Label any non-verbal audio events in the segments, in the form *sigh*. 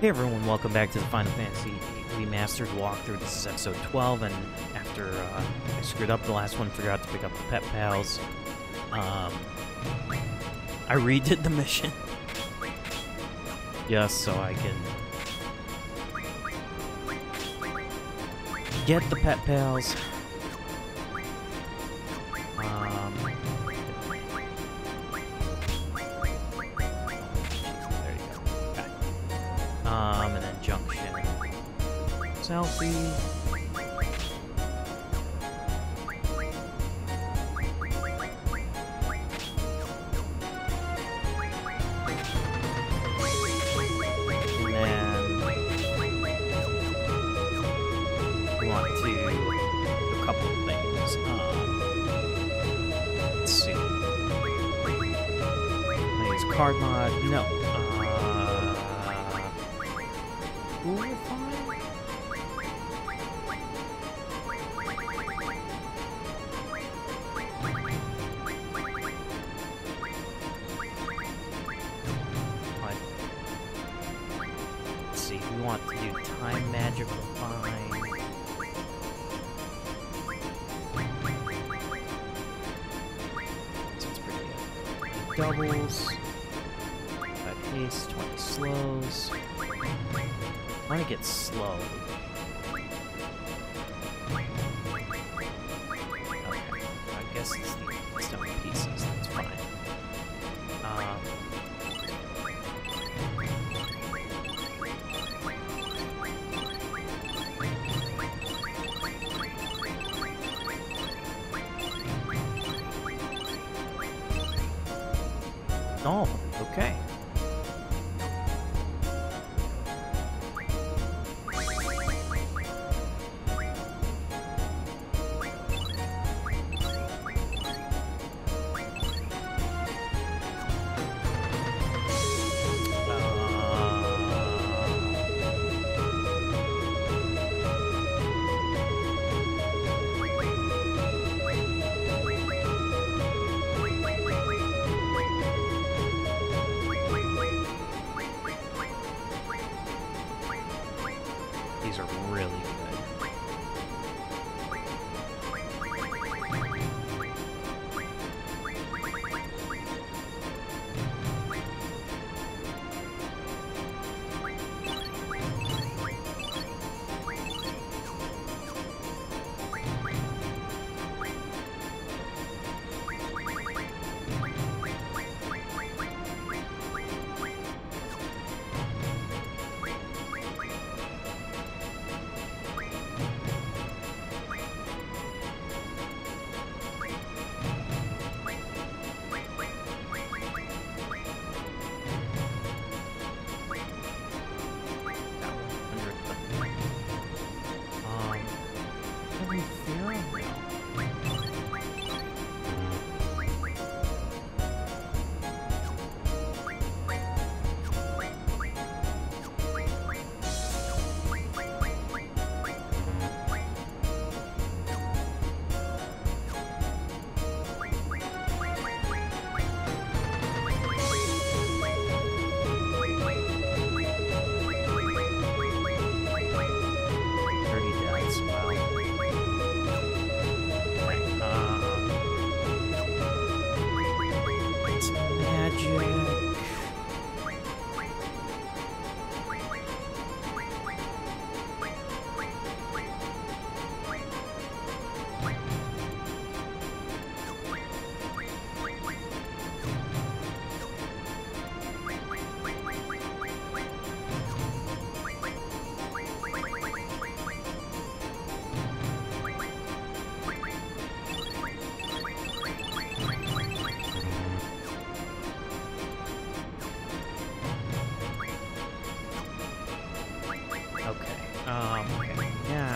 Hey everyone, welcome back to the Final Fantasy Remastered walkthrough. This is episode 12, and after uh, I screwed up the last one, forgot to pick up the Pet Pals, um, I redid the mission. Just so I can get the Pet Pals. See. I use card mod. No. Okay. Um. Okay.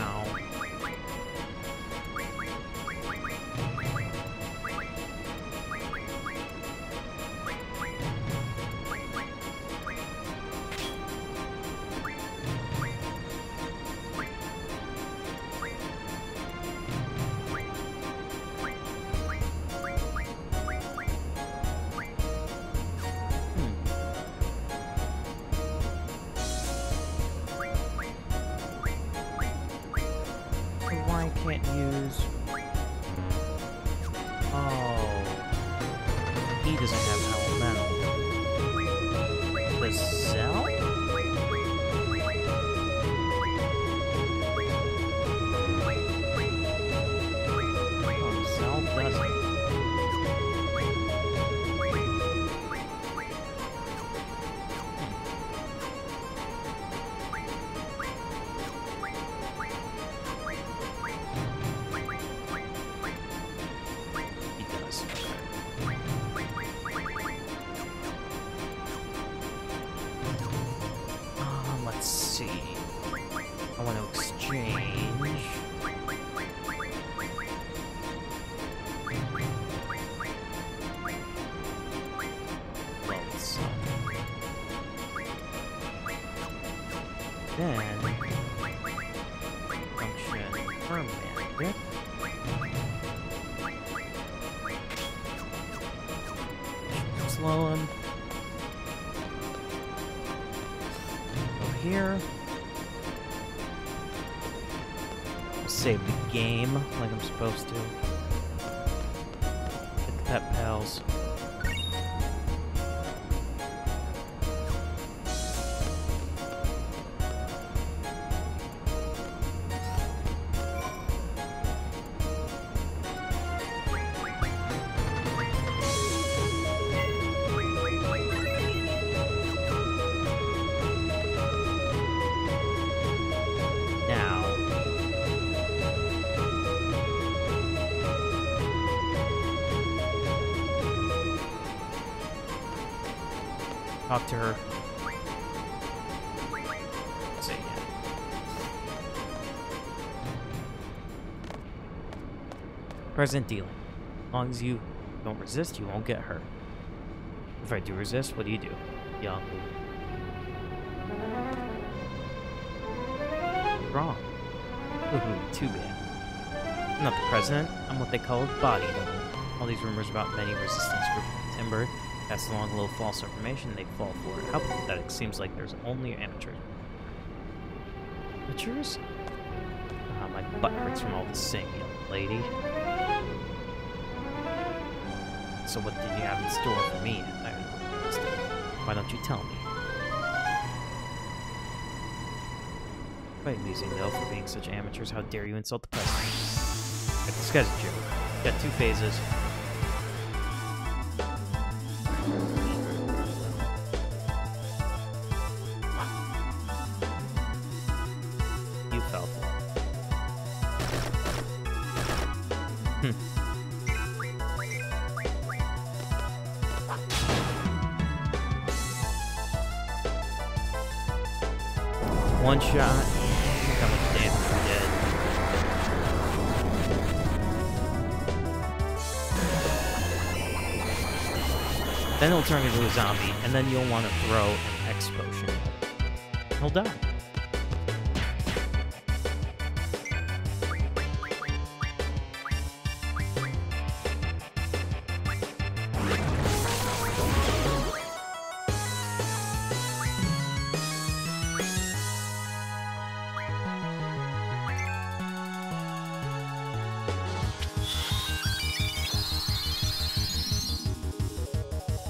Here. Save the game like I'm supposed to. Get the pet pals. Present Deling. As long as you don't resist, you won't get hurt. If I do resist, what do you do? Young. Wrong. Too bad. I'm not the president. I'm what they call a body double. All these rumors about many resistance group timber pass along a little false information, they fall for it. How pathetic. Seems like there's only amateurs. Amateurs? Ah, my butt hurts from all the singing, lady. So what did you have in store for me? Why don't you tell me? Quite amusing, though, for being such amateurs. How dare you insult the president? This guy's a joke. Got two phases. You fell. One shot. Look how much damage we did. Then he'll turn into a zombie, and then you'll want to throw an X potion. He'll die.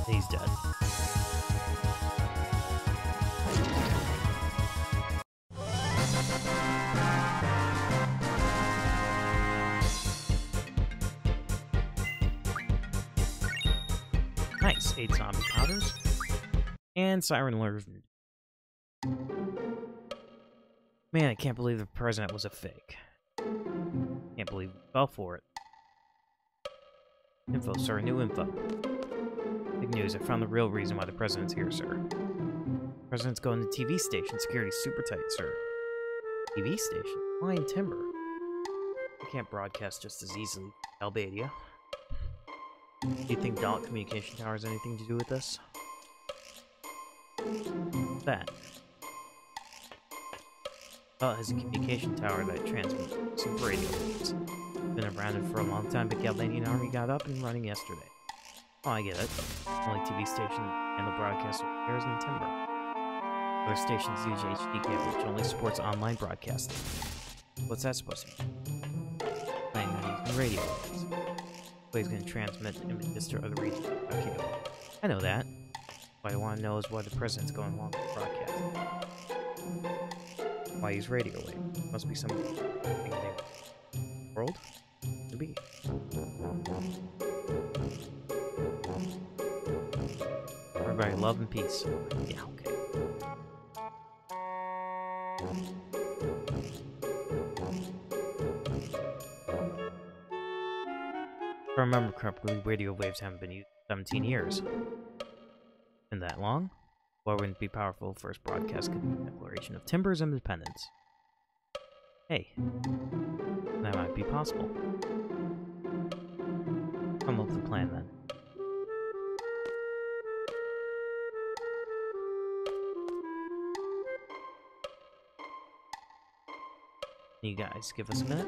He's dead. Nice, eight zombie powders. And Siren learned. Man, I can't believe the president was a fake. Can't believe we fell for it. Info, sir. New info. Big news. I found the real reason why the president's here, sir. President's going to TV station. Security's super tight, sir. TV station? Lion Timber. I can't broadcast just as easily. Albania. Do you think Dollet Communication Tower has anything to do with this? That. Dollet has a communication tower that transmits super radio waves. Been around for a long time, but the Galbadian army got up and running yesterday. Oh, I get it. Only TV station handle broadcast repairs in timber. Other stations use HD cable, which only supports online broadcasting. What's that supposed to mean? radio waves. Waves can transmit images to other regions. Okay, I know that. What I want to know is why the president's going along with the broadcast. Why use radio waves? Must be some world? Maybe. Love and peace. Yeah, okay. If I remember correctly, radio waves haven't been used in 17 years. Isn't that long? Why wouldn't it be powerful first broadcast could be declaration of Timber's independence? Hey, that might be possible. Come up with a plan then. You guys give us a minute.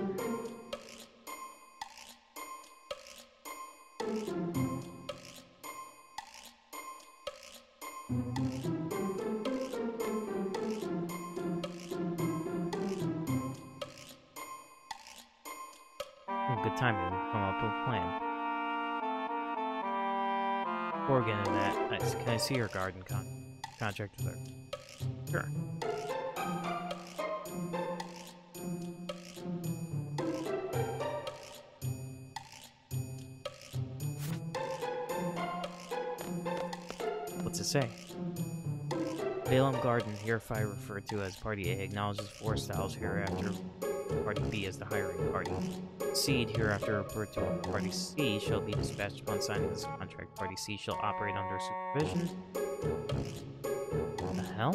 Good timing. to Come up with a plan. Before we get into that, I- can I see your garden con contract with her? Sure. It say? Balamb Garden, hereby referred to as Party A, acknowledges four styles hereafter. Party B as the hiring party. Seed, hereafter referred to as Party C, shall be dispatched upon signing this contract. Party C shall operate under supervision. What the hell?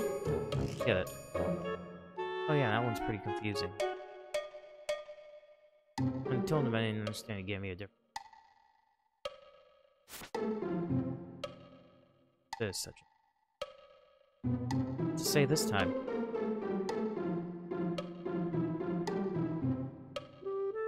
Get it. Oh yeah, that one's pretty confusing. When I told him I didn't understand, he gave me a different... Such a... To say this time.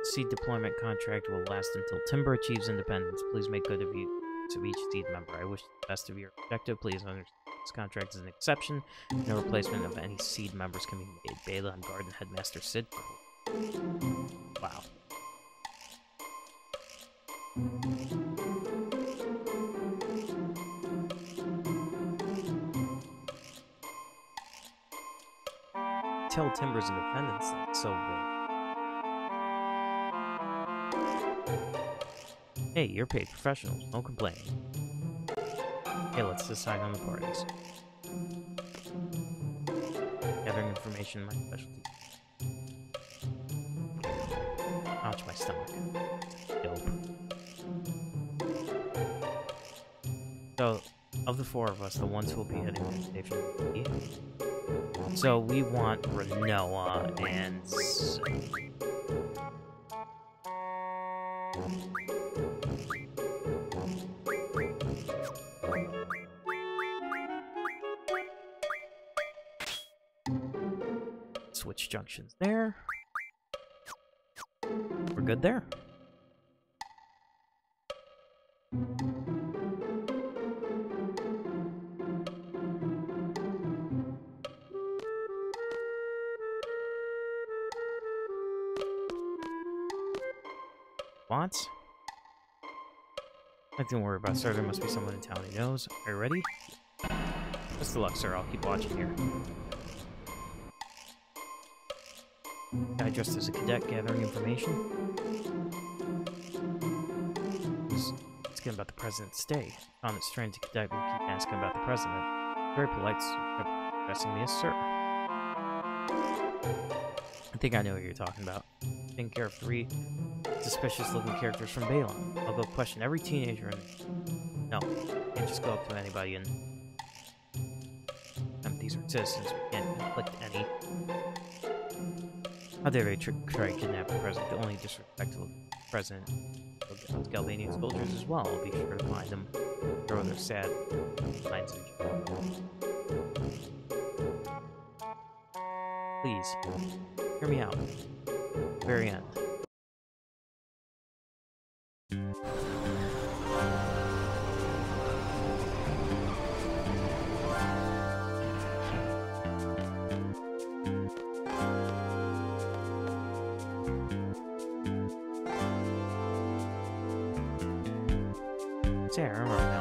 Seed deployment contract will last until Timber achieves independence. Please make good of you of each seed member. I wish the best of your objective. Please understand this contract is an exception. No replacement of any seed members can be made. Balamb Garden Headmaster Cid. Wow. Tell Timber's independence. That's so big. Hey, you're paid Don't complain. Okay, let's decide on the parties. Gathering information, my specialty. Ouch, my stomach. Dope. So, of the four of us, the ones who will be heading to the will be so we want Rinoa and... Switch junctions there. We're good there. To worry about, sir. There must be someone in town he knows. Are you ready? Best of luck, sir. I'll keep watching here. Guy dressed as a cadet gathering information. Let's about the president's stay. On it strange cadet will keep asking about the president. Very polite, addressing me as sir. I think I know what you're talking about. Taking care of three suspicious looking characters from Balamb. I'll go question every teenager and... No, can't just go up to anybody and... Um, these are citizens, we can't inflict any... How dare they tr try to kidnap the president? The only disrespectful president those Galbadian soldiers as well. I'll be sure to find them, throw their sad minds in. Please, hear me out. Very end.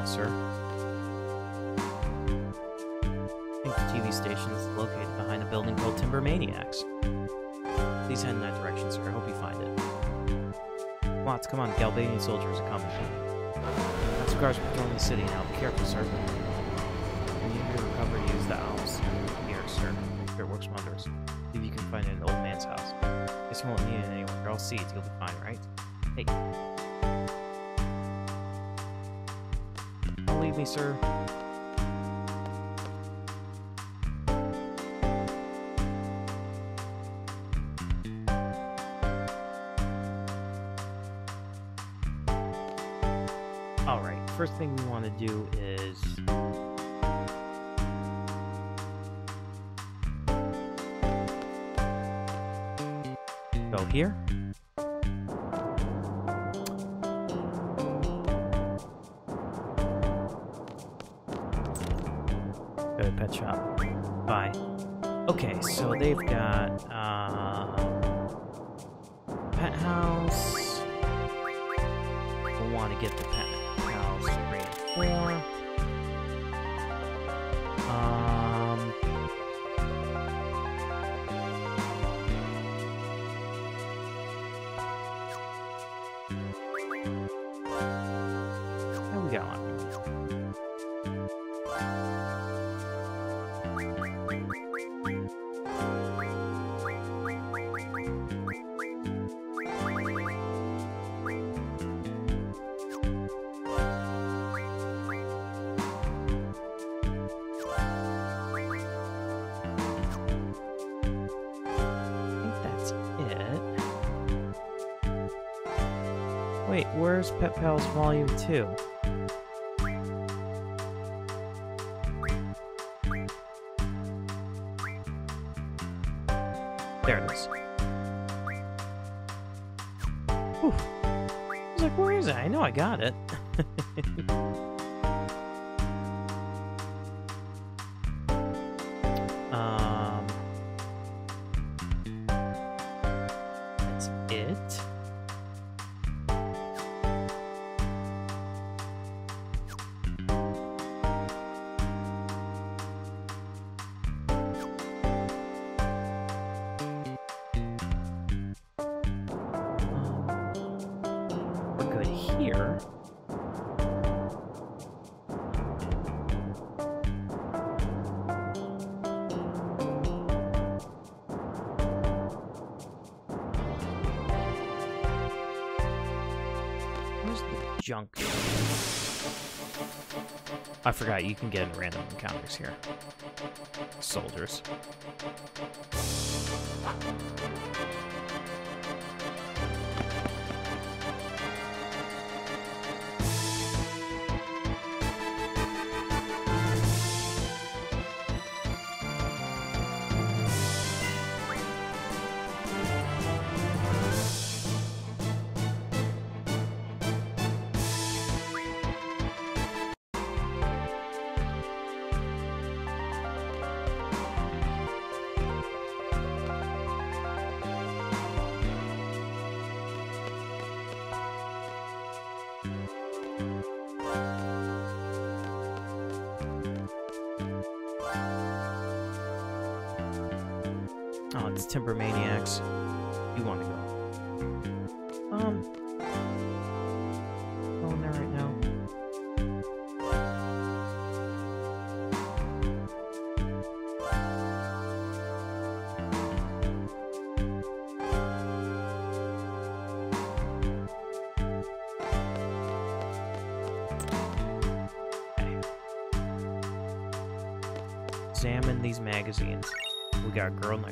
Sir. I think the TV station is located behind a building called Timber Maniacs. Please head in that direction, sir. I hope you find it. Watts, come on. Galbadian soldiers are coming. Lots of cars patrolling the city now. Be careful, sir. When you recover, use the owls. Here, sir. It works wonders. If you can find it in an old man's house. Guess you won't need anywhere. They're all seeds. You'll be fine, right? Hey. Alright, first thing we want to do is... Go here. Pet shop. Bye. Okay, so they've got, uh... Pet house. We'll want to get the pet Wait, where's Pet Pals Volume 2? There it is. Whew. I was like, where is it? I know I got it. *laughs* here. Where's the junk? I forgot you can get in random encounters here. Soldiers. Timber Maniacs.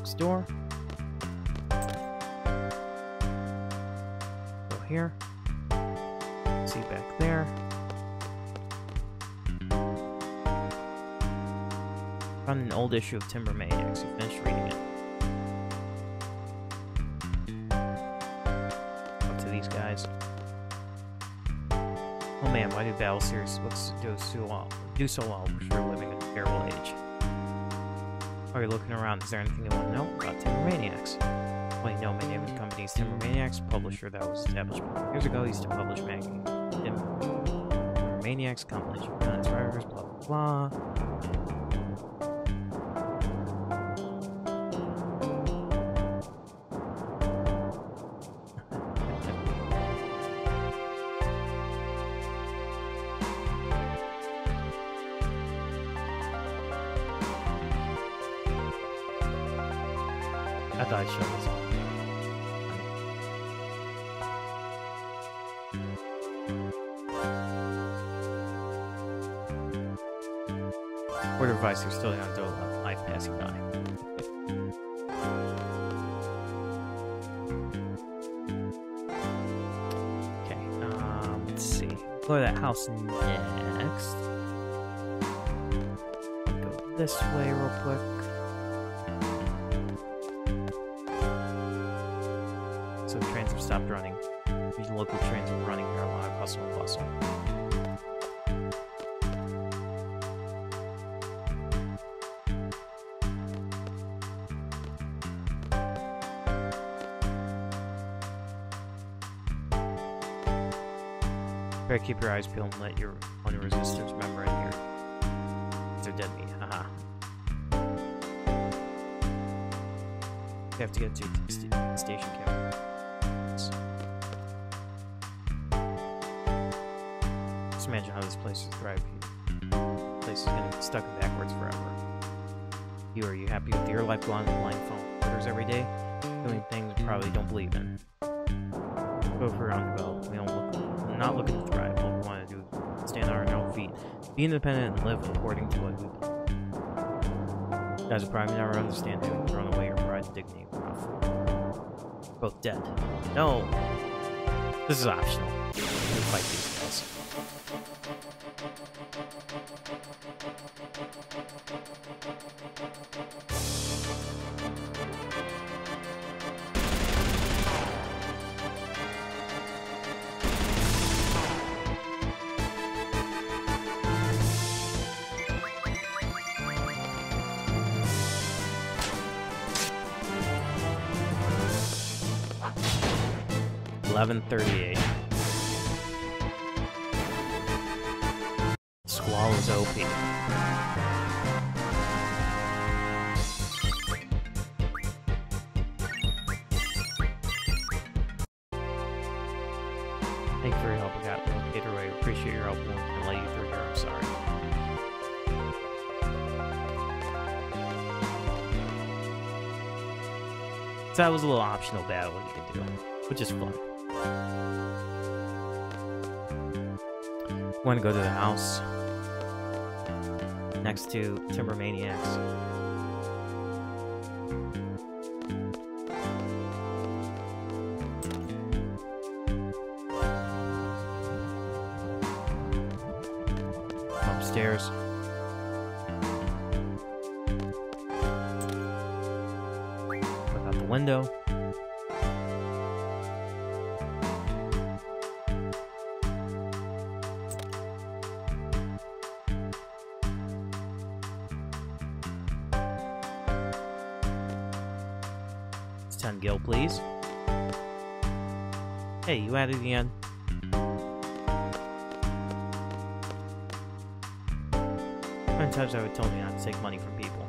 Next Door. Go here. See back there. Found an old issue of Timber Maniacs. You finished reading it. Up to these guys. Oh man, why do battle series books do so well? Do so well we're living in a terrible age. While you're looking around, is there anything you want to know about Timber Maniacs? Well, you know, my name of the company is Timber Maniacs, publisher that was established years ago. Used to publish magazine Timber Maniacs, compilation blah blah blah. I thought I'd this one. Word of advice, you're still on Dola, life passing by. Okay, um, let's see. To that house next. Go this way real quick. Keep your eyes peeled and let your one resistance member in here. They're dead meat, haha. You have to get to the st station camera. Just imagine how this place is thriving. This place is gonna be stuck backwards forever. You are you happy with your life going on line phone orders every day? Doing things you probably don't believe in. Go for roundabout. We don't look not looking to thrive. What Be independent and live according to what. You guys will probably never understand having thrown away your pride and dignity. Both dead. No! This is optional. 1138. Squall is OP. Thank you for your help, I got way, appreciate your help and let you through here. I'm sorry. So that was a little optional battle you could do, which is fun. Want to go to the house next to Timber Maniacs. You at it again? How many times have I told you not to take money from people?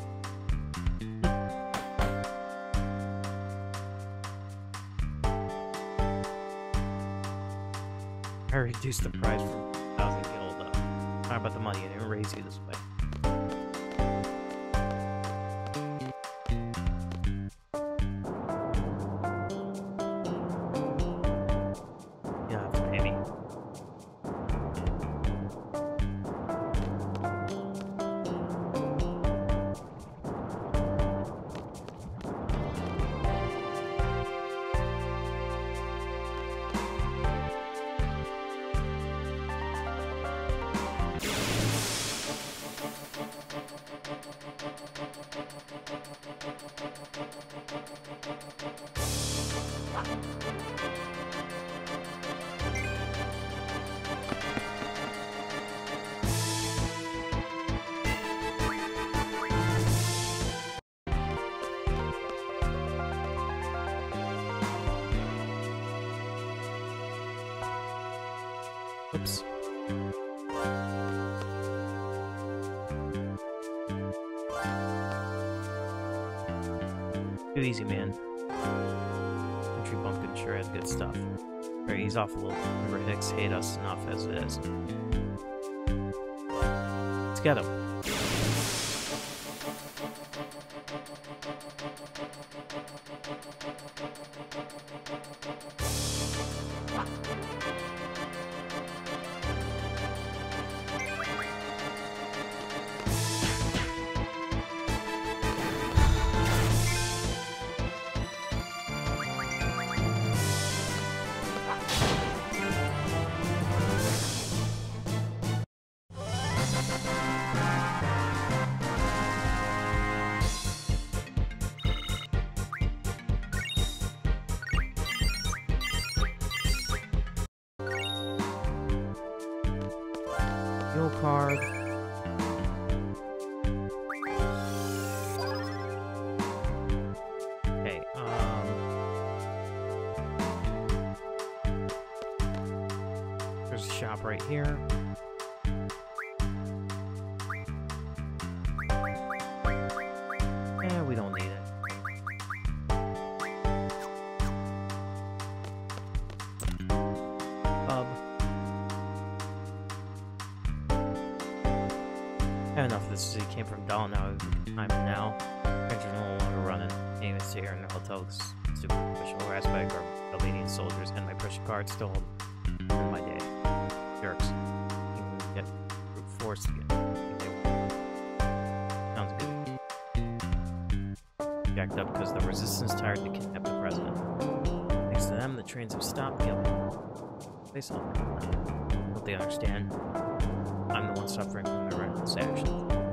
I reduced the price from 1,000 gil, uh, though. How about the money? I didn't raise you this way. Too easy, man. Country Bumpkin sure has good stuff. Alright, he's off a little. Remember, Hicks hate us enough as it is. Let's get him. Card. Okay, um... There's a shop right here. Dahl now. I'm now. Are no longer running. Anyway, stay here in the hotel superficial harassed by Galbadian soldiers and my precious card stolen my day. Jerks. You can get force again. Sounds good. Jacked up because the resistance tired to kidnap the president. Thanks to them, the trains have stopped. They saw Don't they understand? I'm the one suffering from their reckless actions.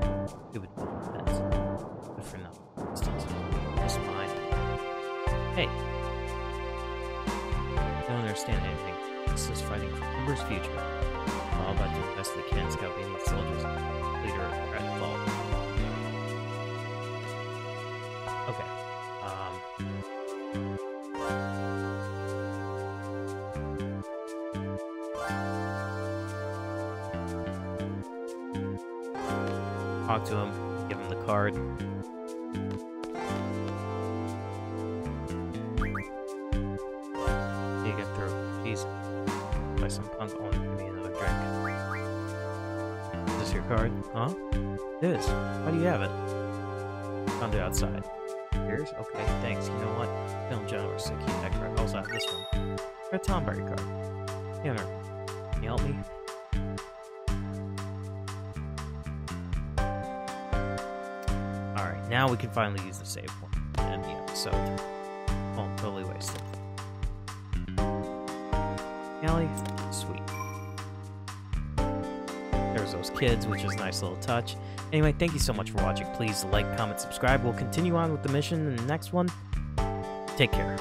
Understand anything. This is fighting for Umber's future. All to the best they can scout any soldiers, leader of Red Fall. Okay. Um. Talk to him, give him the card. Card? Huh? It is. How do you have it? Found it outside. Here's? Okay, thanks. You know what? Film generous, so keep that card. Also have this one. A Tomberry card. Yeah, no. Can you help me? Alright, now we can finally use the save point end the episode. Oh, totally wasted. Allie? Kids, which is a nice little touch. Anyway, thank you so much for watching. Please like, comment, subscribe. We'll continue on with the mission in the next one. Take care.